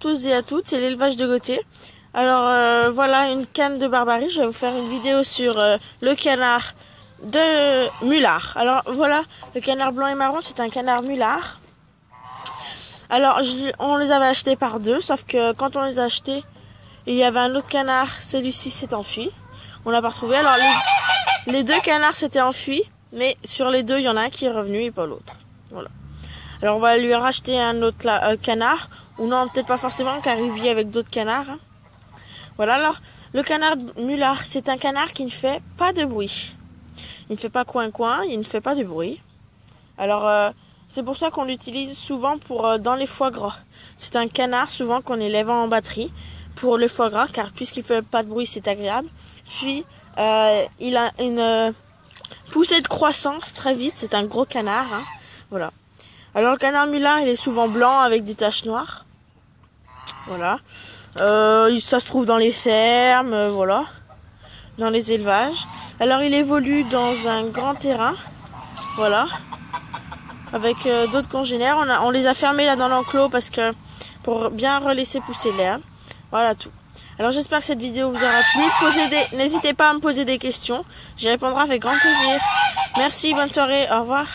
tous et à toutes, c'est l'élevage de Gauthier. Alors euh, voilà une canne de barbarie, je vais vous faire une vidéo sur euh, le canard de Mulard. Alors voilà, le canard blanc et marron, c'est un canard Mulard. Alors on les avait achetés par deux, sauf que quand on les a achetés, il y avait un autre canard, celui-ci s'est enfui. On l'a pas retrouvé. Alors les, deux canards s'étaient enfuis, mais sur les deux, il y en a un qui est revenu et pas l'autre. Voilà. Alors on va lui racheter un autre euh, canard, ou non peut-être pas forcément car il vit avec d'autres canards. Hein. Voilà alors le canard mulard, c'est un canard qui ne fait pas de bruit. Il ne fait pas coin coin, il ne fait pas de bruit. Alors euh, c'est pour ça qu'on l'utilise souvent pour euh, dans les foie gras. C'est un canard souvent qu'on élève en batterie pour le foie gras car puisqu'il fait pas de bruit c'est agréable. Puis il a une poussée de croissance très vite, c'est un gros canard. Hein. Voilà. Alors le canard mulard, il est souvent blanc avec des taches noires. Voilà. Euh, ça se trouve dans les fermes, euh, voilà. Dans les élevages. Alors il évolue dans un grand terrain. Voilà. Avec euh, d'autres congénères. On, les a fermés là dans l'enclos parce que pour bien relaisser pousser l'air. Voilà tout. Alors j'espère que cette vidéo vous aura plu. N'hésitez pas à me poser des questions. J'y répondrai avec grand plaisir. Merci, bonne soirée, au revoir.